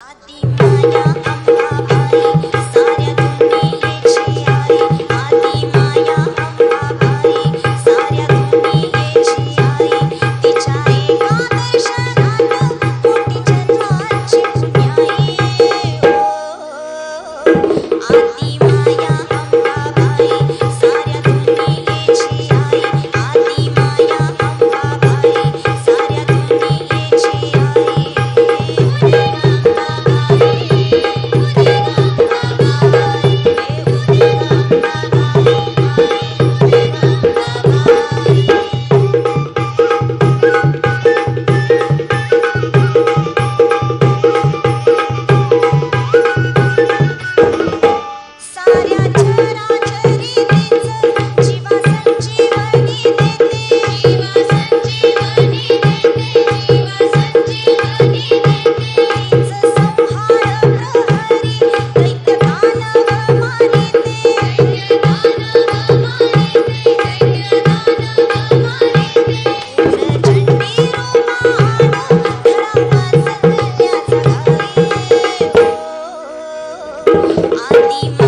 Adi Fatima